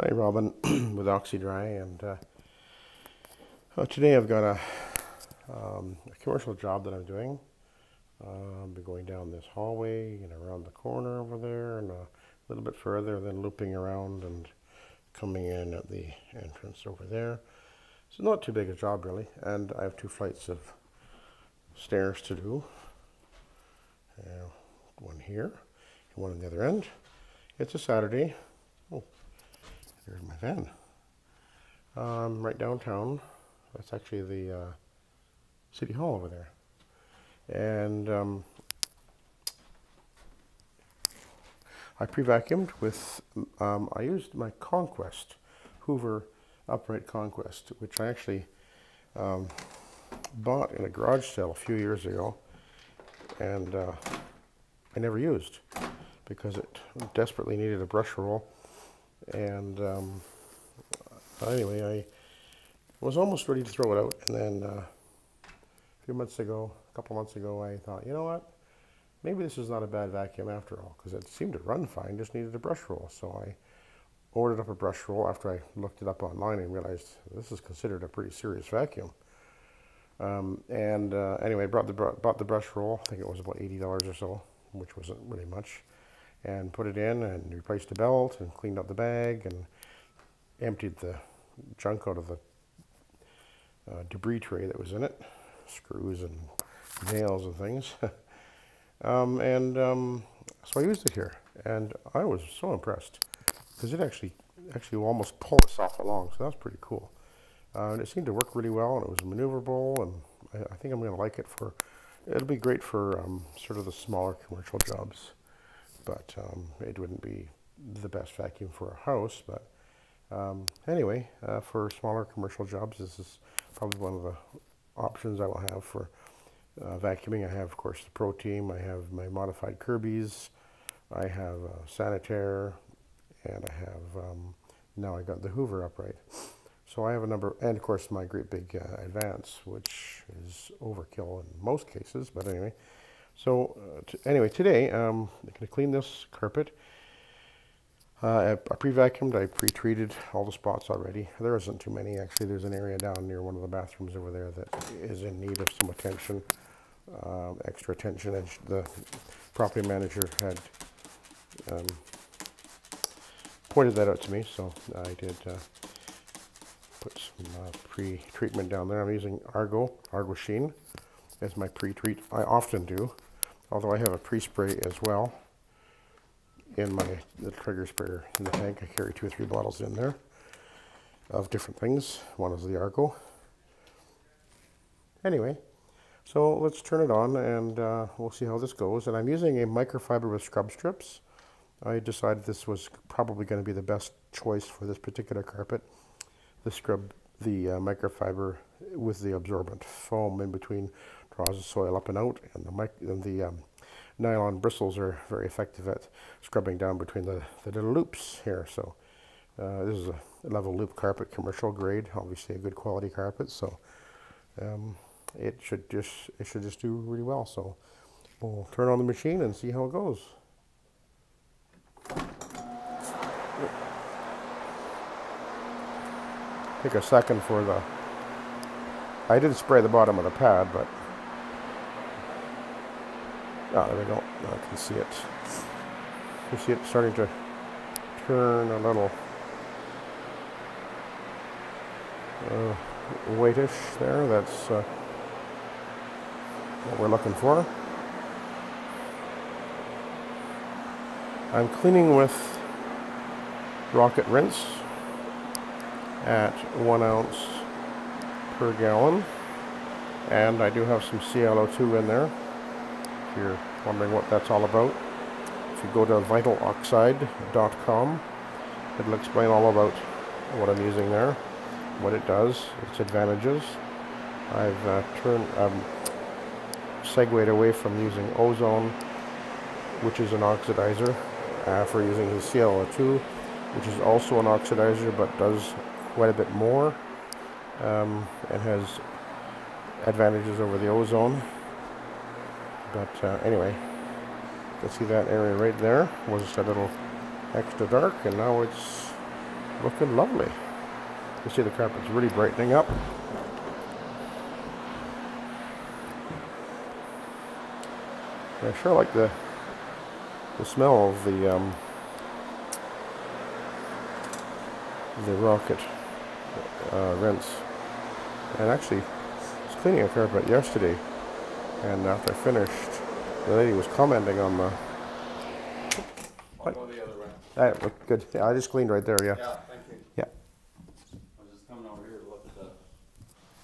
Hi, Robin with OxyDry, and uh, today I've got a, um, a, commercial job that I'm doing. Uh, I'll be going down this hallway and around the corner over there, and a little bit further, then looping around and coming in at the entrance over there. So not too big a job really, and I have two flights of stairs to do. Uh, one here, and one on the other end. It's a Saturday. There's my van. Um, right downtown. That's actually the uh, city hall over there. And um, I pre-vacuumed with, um, I used my Conquest, Hoover Upright Conquest, which I actually um, bought in a garage sale a few years ago. And uh, I never used because it desperately needed a brush roll and um, anyway, I was almost ready to throw it out. And then uh, a few months ago, a couple months ago, I thought, you know what? Maybe this is not a bad vacuum after all, because it seemed to run fine, just needed a brush roll. So I ordered up a brush roll after I looked it up online and realized this is considered a pretty serious vacuum. Um, and uh, anyway, brought the bought the brush roll. I think it was about eighty dollars or so, which wasn't really much and put it in and replaced the belt and cleaned up the bag and emptied the junk out of the uh, debris tray that was in it, screws and nails and things. um, and um, so I used it here, and I was so impressed because it actually actually almost pulled itself along, so that was pretty cool. Uh, and it seemed to work really well, and it was maneuverable, and I, I think I'm going to like it for. It'll be great for um, sort of the smaller commercial jobs but um, it wouldn't be the best vacuum for a house. But um, anyway, uh, for smaller commercial jobs, this is probably one of the options I will have for uh, vacuuming. I have, of course, the Pro Team. I have my modified Kirby's. I have a Sanitaire, and I have um, now I got the Hoover upright. So I have a number, and of course my great big uh, Advance, which is overkill in most cases. But anyway, so uh, anyway, today um, I'm going to clean this carpet. Uh, I pre-vacuumed, I pre-treated all the spots already. There isn't too many actually. There's an area down near one of the bathrooms over there that is in need of some attention, uh, extra attention. And the property manager had um, pointed that out to me, so I did uh, put some uh, pre-treatment down there. I'm using Argo, Argosheen as my pre-treat. I often do although I have a pre-spray as well in my the trigger sprayer in the tank. I carry two or three bottles in there of different things. One is the Argo. Anyway, so let's turn it on and uh, we'll see how this goes. And I'm using a microfiber with scrub strips. I decided this was probably going to be the best choice for this particular carpet. The scrub, the uh, microfiber with the absorbent foam in between draws the soil up and out, and the, and the um, nylon bristles are very effective at scrubbing down between the, the little loops here. So uh, this is a level loop carpet, commercial grade, obviously a good quality carpet. So um, it should just it should just do really well. So we'll turn on the machine and see how it goes. Take a second for the. I did spray the bottom of the pad, but Oh, there we go. I can see it. You see it starting to turn a little uh, whitish there. That's uh, what we're looking for. I'm cleaning with rocket rinse at one ounce per gallon. And I do have some ClO2 in there if you're wondering what that's all about. If you go to vitaloxide.com, it'll explain all about what I'm using there, what it does, its advantages. I've uh, turned, um, segued away from using ozone, which is an oxidizer, uh, for using the ClO2, which is also an oxidizer but does quite a bit more um, and has advantages over the ozone. But uh, anyway, you see that area right there was a little extra dark, and now it's looking lovely. You see the carpet's really brightening up. I sure like the the smell of the um, the rocket uh, rinse. And actually, I was cleaning a carpet yesterday, and after I finished, the lady was commenting on the. I'll go the other way. That looked good. Yeah, I just cleaned right there. Yeah. Yeah, thank you. Yeah. I was just coming over here to look at the,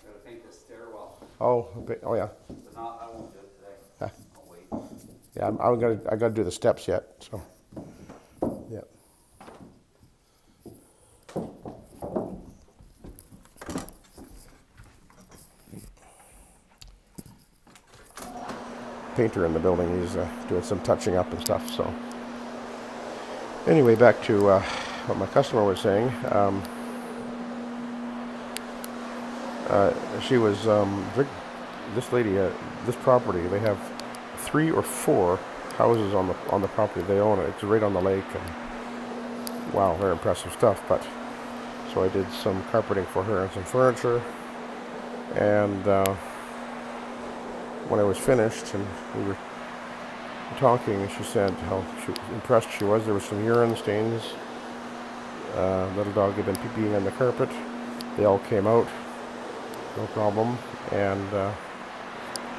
gotta paint this stairwell, Oh. Okay. Oh yeah. but not, I won't do it today. Ah. I'll wait. Yeah. I'm, I'm gonna. I gotta do the steps yet. So. Yeah. Painter in the building. He's uh, doing some touching up and stuff. So. Anyway, back to uh, what my customer was saying. Um, uh, she was um, this lady, uh, this property. They have three or four houses on the on the property. They own it. It's right on the lake, and wow, very impressive stuff. But so I did some carpeting for her and some furniture, and uh, when I was finished and we were talking, she said how she, impressed she was. There was some urine stains. Uh, little dog had been peeing on the carpet. They all came out, no problem. And uh,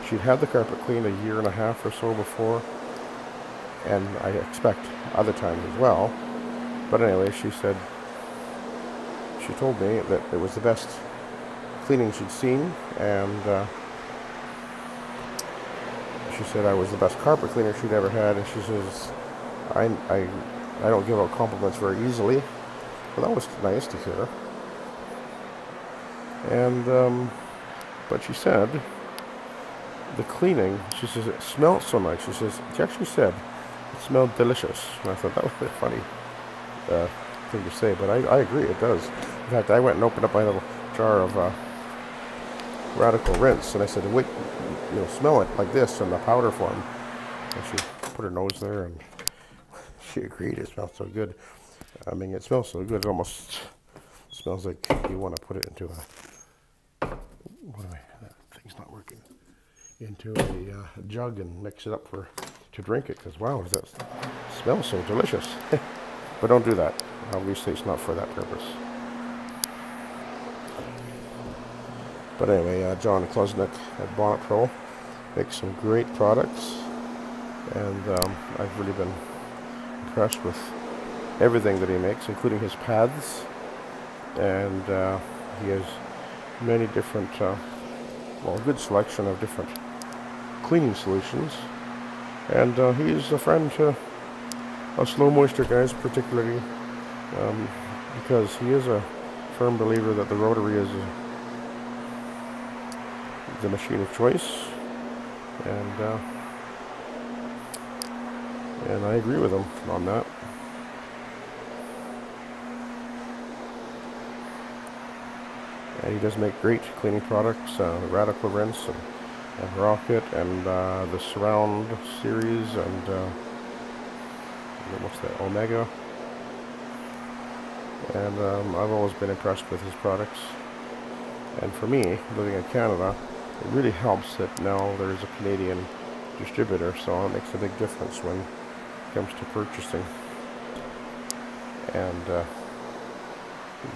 she'd had the carpet cleaned a year and a half or so before, and I expect other times as well. But anyway, she said she told me that it was the best cleaning she'd seen, and uh, she said I was the best carpet cleaner she'd ever had, and she says I I I don't give out compliments very easily. Well, that was nice to hear. And um, but she said the cleaning. She says it smelled so nice. She says she actually said it smelled delicious, and I thought that was a bit funny uh, thing to say, but I, I agree it does. In fact, I went and opened up my little jar of uh, radical rinse, and I said, "Wait, you know, smell it like this in the powder form." And she put her nose there, and she agreed. It smells so good. I mean, it smells so good. It almost smells like you want to put it into a. What am I? That thing's not working. Into a uh, jug and mix it up for to drink it. Because wow, that smells so delicious. but don't do that. Obviously, it's not for that purpose. But anyway, uh, John Klosnick at Bonnet Pro makes some great products, and um, I've really been impressed with everything that he makes, including his pads, And uh, he has many different, uh, well, a good selection of different cleaning solutions. And uh, he's a friend to us low moisture guys, particularly um, because he is a firm believer that the rotary is a, the machine of choice. And uh, and I agree with him on that. And he does make great cleaning products, uh, Radical Rinse and, and Rocket and uh, the Surround series and uh, what's that, Omega. And um, I've always been impressed with his products. And for me, living in Canada, it really helps that now there's a Canadian distributor, so it makes a big difference when it comes to purchasing. And uh,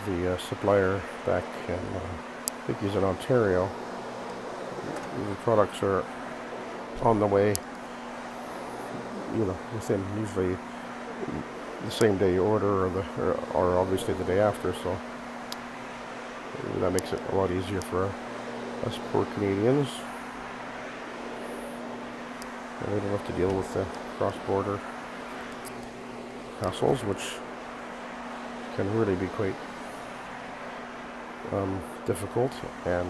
the uh, supplier back in, uh, I think he's in Ontario, the products are on the way, you know, within usually the same day you order or, the, or, or obviously the day after, so that makes it a lot easier for us poor Canadians. And we don't have to deal with the cross-border hassles, which can really be quite um, difficult, and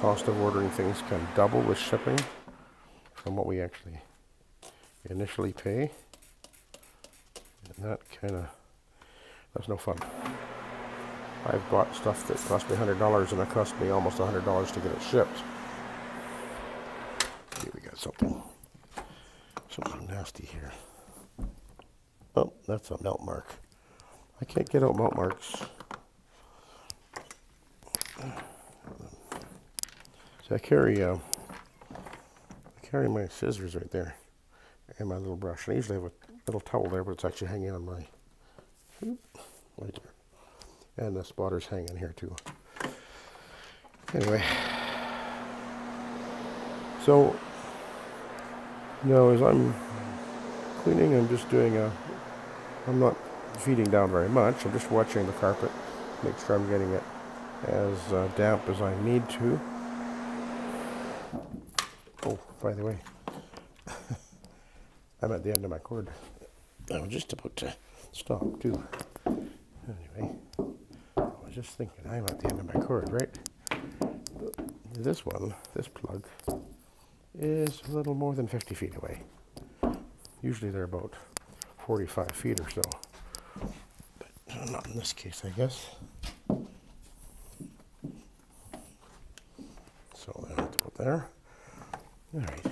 cost of ordering things can double with shipping from what we actually initially pay. And that kind of, that's no fun. I've bought stuff that cost me $100 and it cost me almost $100 to get it shipped. Here we got something, something nasty here. Oh, that's a melt mark. I can't get out melt marks. So I carry, uh, I carry my scissors right there and my little brush. And I usually have a little towel there, but it's actually hanging on my, right there. And the spotter's hanging here too. Anyway, so now as I'm cleaning, I'm just doing a. I'm not feeding down very much. I'm just watching the carpet, make sure I'm getting it as uh, damp as I need to. Oh, by the way, I'm at the end of my cord. I was just about to stop too. Anyway, just thinking I'm at the end of my cord, right? This one, this plug, is a little more than 50 feet away. Usually they're about 45 feet or so. But not in this case, I guess. So that's about there. All right.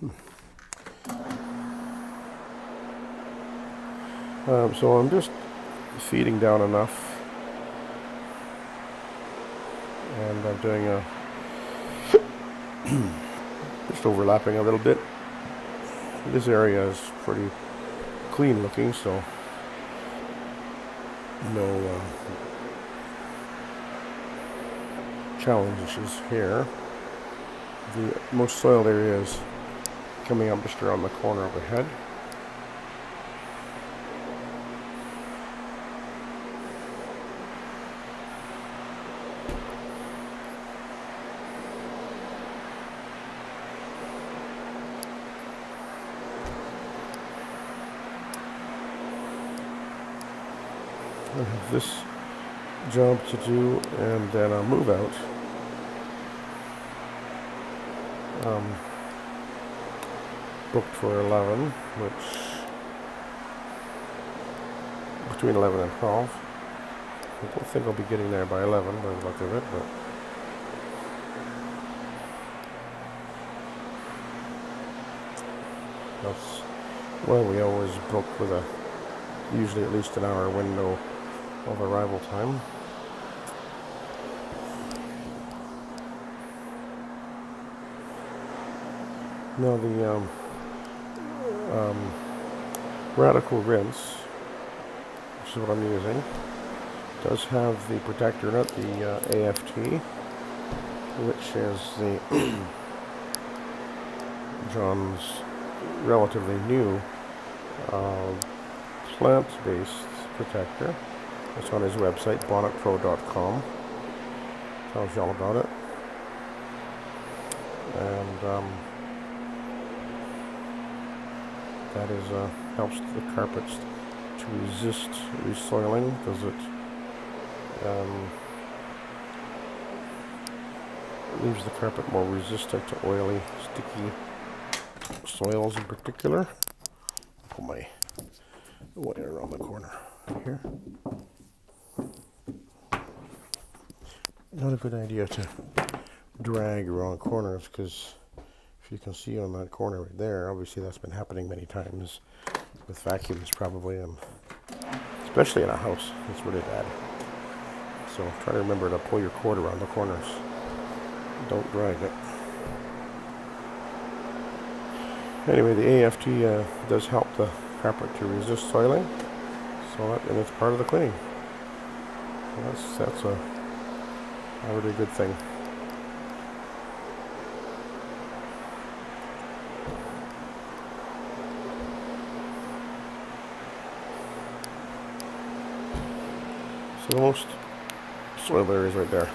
Hmm. Um, so I'm just feeding down enough, and I'm doing a just overlapping a little bit. This area is pretty clean looking, so no uh, challenges here. The most soiled area is coming up just around the corner overhead. This job to do and then I'll move out. Um, booked for 11, which between 11 and 12. I don't think I'll be getting there by 11 by the look of it, but that's why we always book with a usually at least an hour window of arrival time. Now the um, um, radical rinse, which is what I'm using, does have the protector in it, the uh, AFT, which is the John's relatively new uh, plant-based protector. It's on his website, bonnetpro.com. Tells you all about it. And um, that is uh, helps the carpets to resist resoiling because it um, leaves the carpet more resistant to oily, sticky soils in particular. Pull my wire around the corner here. Not a good idea to drag around corners because if you can see on that corner right there, obviously that's been happening many times with vacuums probably and especially in a house. It's really bad. So try to remember to pull your cord around the corners. Don't drag it. Anyway, the AFT uh, does help the carpet to resist soiling. So that, and it's part of the cleaning. That's that's a, a good thing. So the most soil areas right there.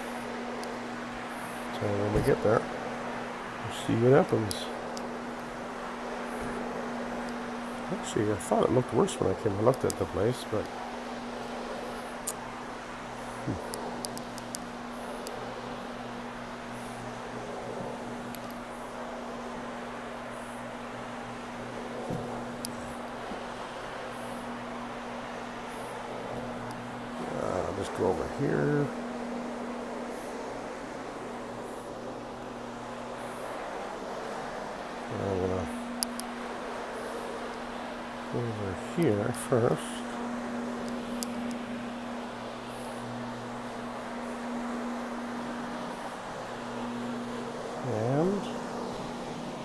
So when we get there, we'll see what happens. Actually, I thought it looked worse when I came and looked at the place, but... Hmm. Uh, I'll just go over here. I'm gonna over here And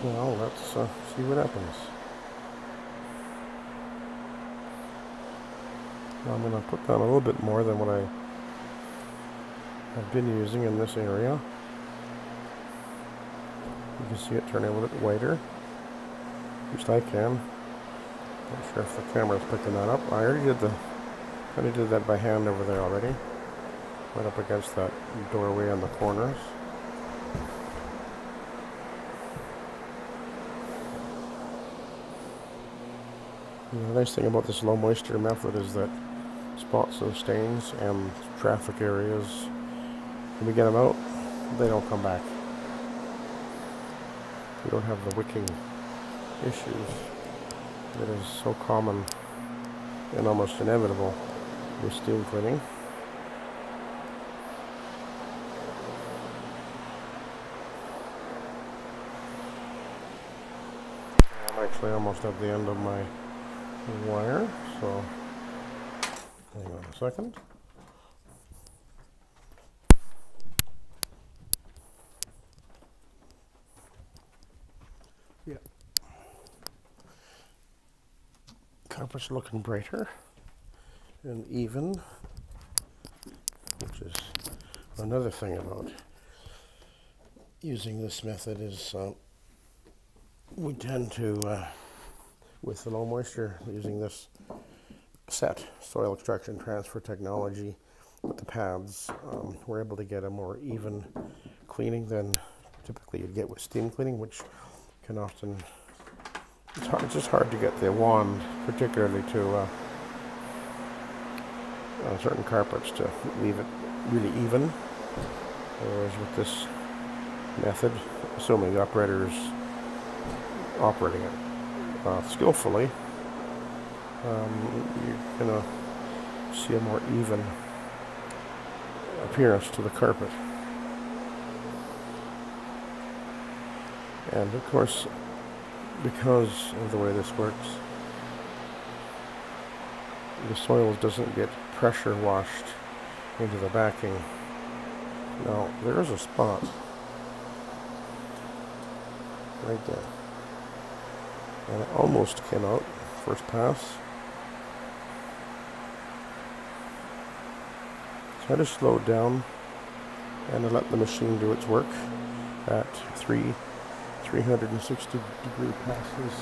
Well, let's uh, see what happens. I'm going to put down a little bit more than what I have been using in this area. You can see it turning a little bit whiter. At least I can. Not sure if the camera's picking that up. I already did the I already did that by hand over there already. Right up against that doorway on the corners. The nice thing about this low moisture method is that spots and stains and traffic areas, when we get them out, they don't come back. We don't have the wicking issues that is so common and almost inevitable with steam cleaning. I'm actually almost at the end of my wire, so hang on a second. Yeah. Carpet's looking brighter and even, which is another thing about using this method is uh, we tend to, uh, with the low moisture, using this SETT soil extraction transfer technology with the pads, um, we're able to get a more even cleaning than typically you'd get with steam cleaning, which can often, it's, hard, it's just hard to get the wand particularly to uh, uh, certain carpets to leave it really even. Whereas with this method, assuming the operator is operating it uh, skillfully, um, you're going to see a more even appearance to the carpet. And of course, because of the way this works, the soil doesn't get pressure washed into the backing. Now, there is a spot right there. And it almost came out first pass. So I just slowed down and I let the machine do its work at three 360 degree passes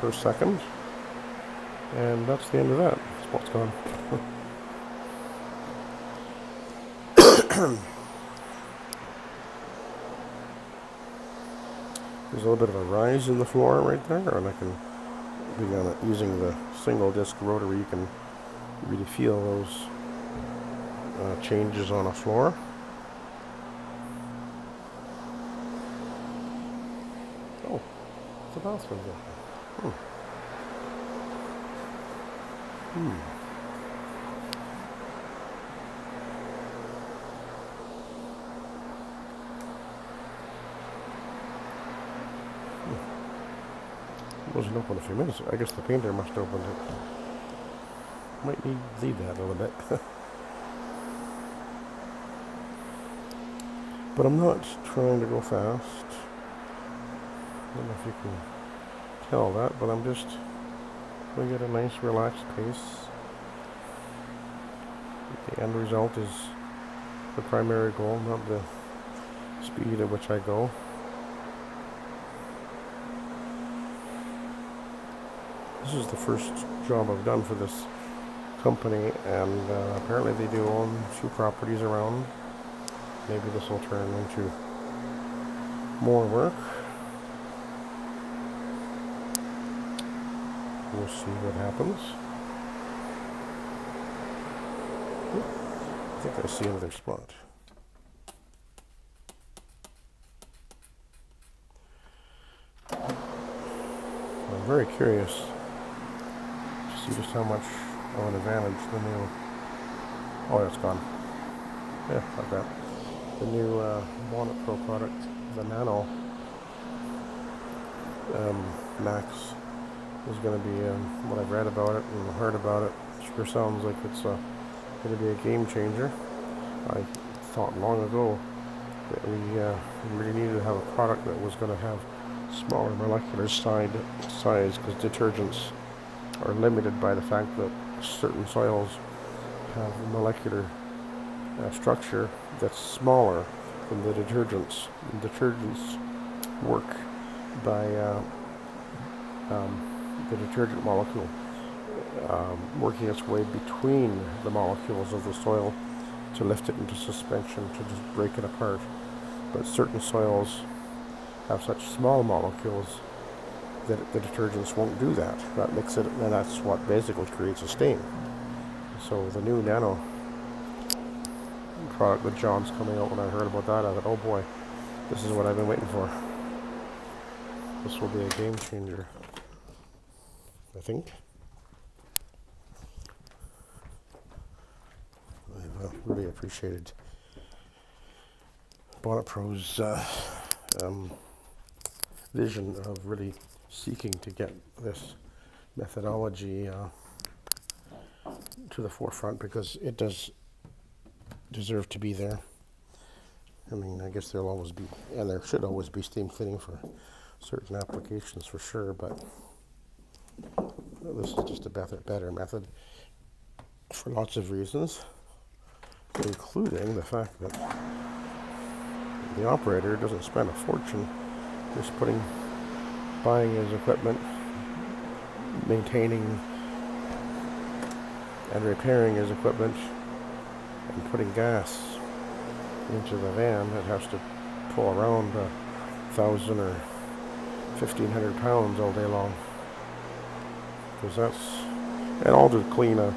per second. And that's the end of that. Spot's gone. There's a little bit of a rise in the floor right there, and I can, using the single disc rotary, you can really feel those uh, changes on a floor. The bathroom's open. Hmm. Hmm. wasn't open a few minutes I guess the painter must have opened it. Might need to leave that a little bit. but I'm not trying to go fast. I don't know if you can tell that, but I'm just going get a nice relaxed pace. The end result is the primary goal, not the speed at which I go. This is the first job I've done for this company, and uh, apparently they do own a few properties around. Maybe this will turn into more work. We'll see what happens. I think I see another spot. I'm very curious to see just how much of an advantage the new, oh it's gone, yeah, like that. The new uh, Bonnet Pro product, the Nano um, Max, is going to be, um, what I've read about it and heard about it, sure sounds like it's uh, going to be a game changer. I thought long ago that we uh, really needed to have a product that was going to have smaller molecular side, size because detergents are limited by the fact that certain soils have a molecular uh, structure that's smaller than the detergents. detergents work by uh, um, the detergent molecule um, working its way between the molecules of the soil to lift it into suspension to just break it apart. But certain soils have such small molecules that the detergents won't do that. That makes it, and that's what basically creates a stain. So the new nano product that John's coming out, when I heard about that, I thought, oh boy, this is what I've been waiting for. This will be a game changer, I think. Uh, really appreciated Bonnet Pro's uh, um, vision of really seeking to get this methodology uh, to the forefront because it does deserve to be there. I mean, I guess there'll always be, and there should always be steam cleaning for certain applications for sure, but this is just a better, better method for lots of reasons, including the fact that the operator doesn't spend a fortune just putting, buying his equipment, maintaining and repairing his equipment and putting gas into the van that has to pull around a thousand or fifteen hundred pounds all day long because that's and all to clean a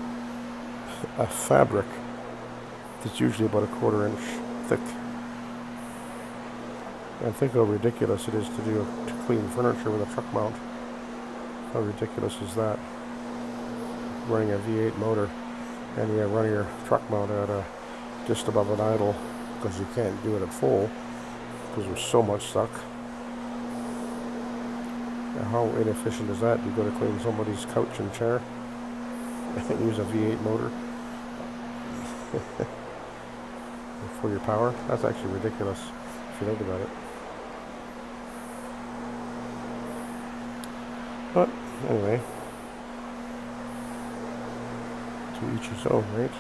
a fabric that's usually about a quarter inch thick. And think how ridiculous it is to do to clean furniture with a truck mount. How ridiculous is that? Running a V8 motor and you run your truck mount at a, just above an idle because you can't do it at full because there's so much suck. How inefficient is that? You go to clean somebody's couch and chair and use a V8 motor for your power. That's actually ridiculous if you think about it. But anyway. to each his own, right?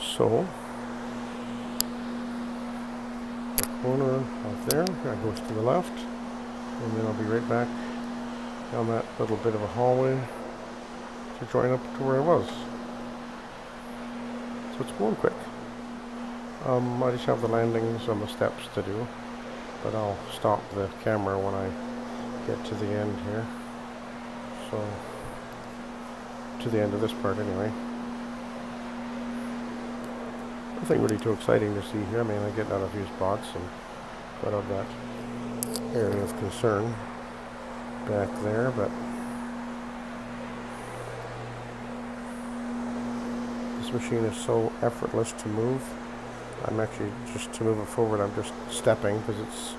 So, the corner out there, that goes to the left, and then I'll be right back down that little bit of a hallway to join up to where I was. So it's going quick. Um, I just have the landings and the steps to do but I'll stop the camera when I get to the end here. So, to the end of this part anyway. Nothing really too exciting to see here. I mean, I get out a few spots and got out that area of concern back there, but this machine is so effortless to move. I'm actually, just to move it forward, I'm just stepping because it's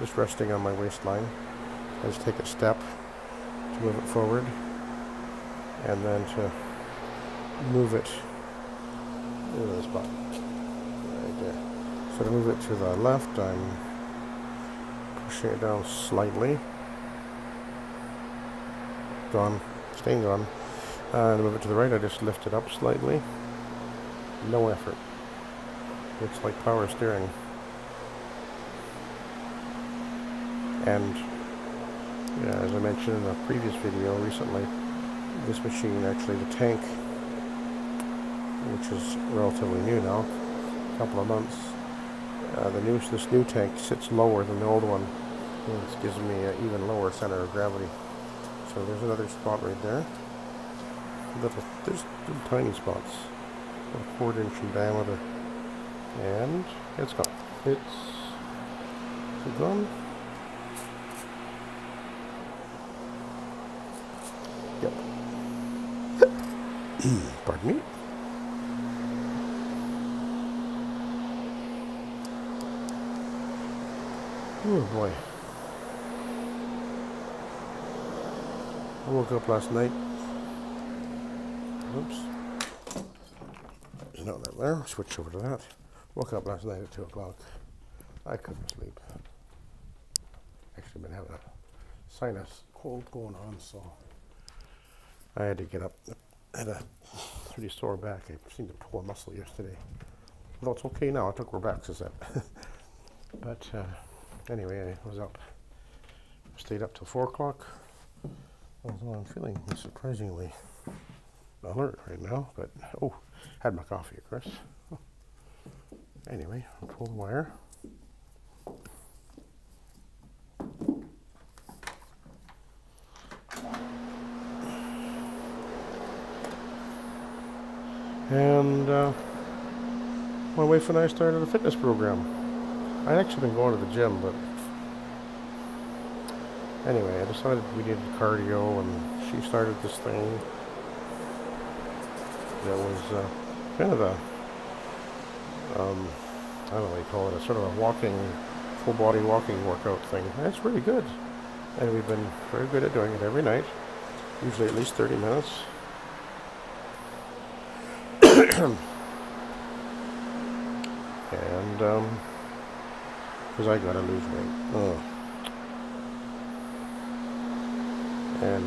just resting on my waistline. I just take a step to move it forward and then to move it in the spot right there. So to move it to the left, I'm it down slightly. Gone, staying gone. And move it to the right, I just lift it up slightly. No effort. It's like power steering. And yeah, as I mentioned in a previous video recently, this machine actually, the tank, which is relatively new now, a couple of months, uh, the new, this new tank sits lower than the old one. It gives me an even lower center of gravity. So there's another spot right there. Little, there's little tiny spots, a quarter inch in diameter. And it's gone. It's gone. Yep. Pardon me. Oh boy. I woke up last night. Oops. No, there, there. Switch over to that. Woke up last night at 2 o'clock. I couldn't sleep. Actually, been having a sinus cold going on, so I had to get up. I had a pretty sore back. I seemed to pull a muscle yesterday. Well, it's okay now. I took Robaxacet. but uh, anyway, I was up. Stayed up till 4 o'clock. Although I'm feeling surprisingly alert right now, but oh, had my coffee, of course. Anyway, I'll pull the wire. And uh, my wife and I started a fitness program. I'd actually been going to the gym, but anyway, I decided we needed cardio, and she started this thing that was uh, kind of a, um, I don't know what you call it, a sort of a walking, full body walking workout thing. It's really good. And we've been very good at doing it every night, usually at least 30 minutes. and, um, because I gotta lose weight. Ugh. And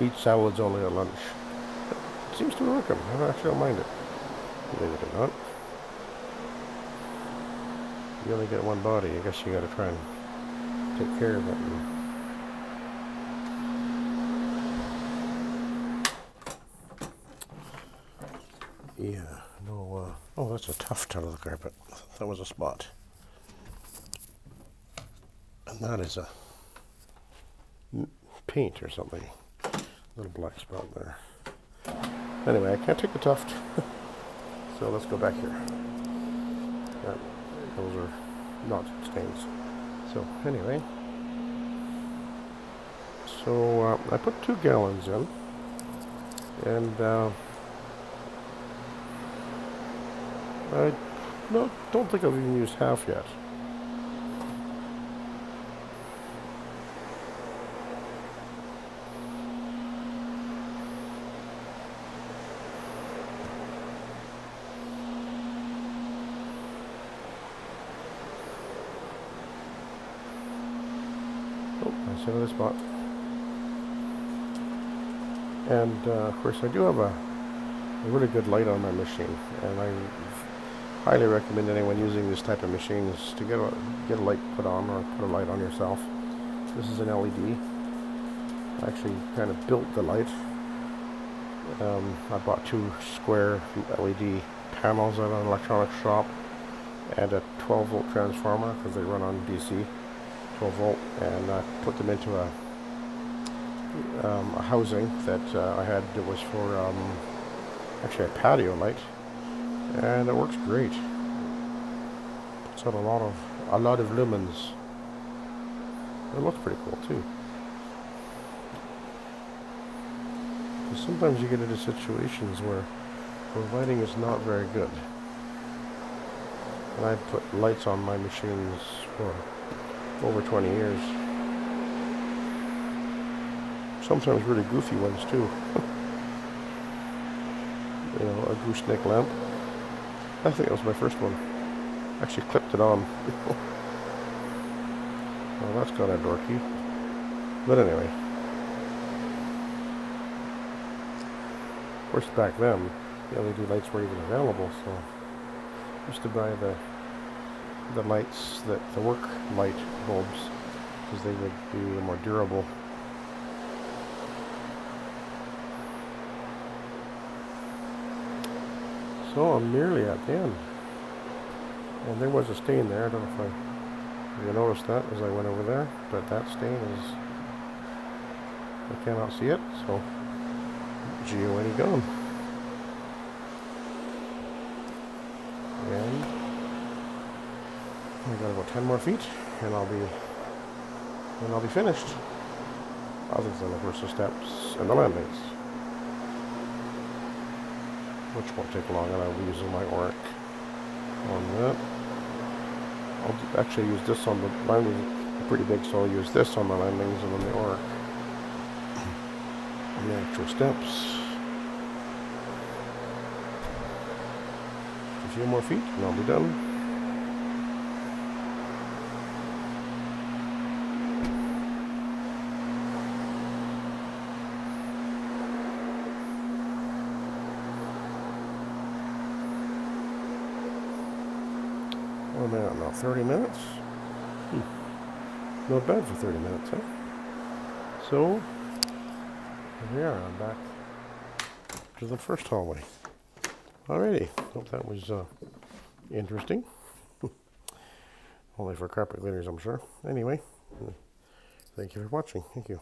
eat salads only at lunch. It seems to work them. I actually don't mind it. Believe it or not. You only get one body. I guess you gotta try and take care of it. Yeah, no, uh, oh, that's a tuft out of the carpet. That was a spot. And that is a paint or something. Little black spot there. Anyway, I can't take the tuft. so let's go back here. That, those are not stains. So anyway, so uh, I put two gallons in, and uh, I no, don't think I've even used half yet. Into the spot. And uh, of course I do have a, a, really good light on my machine and I highly recommend anyone using this type of machines to get a, get a light put on or put a light on yourself. This is an LED. I actually kind of built the light. Um, I bought two square LED panels at an electronics shop and a 12 volt transformer because they run on DC. 12 volt and I put them into a, um, a housing that uh, I had that was for um, actually a patio light and it works great. Puts out a lot of a lot of lumens. It looks pretty cool too. Because sometimes you get into situations where where lighting is not very good. And I put lights on my machines for over 20 years. Sometimes really goofy ones too. you know, a gooseneck lamp. I think that was my first one. Actually clipped it on. well, that's kind of dorky. But anyway. Of course, back then, the LED lights weren't even available, so used to buy the the lights, that the work light bulbs, because they would be more durable. So I'm nearly at the end. And there was a stain there. I don't know if I, if you noticed that as I went over there, but that stain is, I cannot see it, so G-O-N-E gone. And I got about 10 more feet and I'll be and I'll be finished. Other than of course the steps and the landings. Which won't take long and I'll be using my Oreck on that. I'll actually use this on the landings pretty big so I'll use this on the landings and on the Oreck. And the actual steps. A few more feet and I'll be done. What am I at now? 30 minutes? Hmm. Not bad for 30 minutes, huh? So, here we are. I'm back to the first hallway. Alrighty. Hope that was uh, interesting. Only for carpet cleaners, I'm sure. Anyway, thank you for watching. Thank you.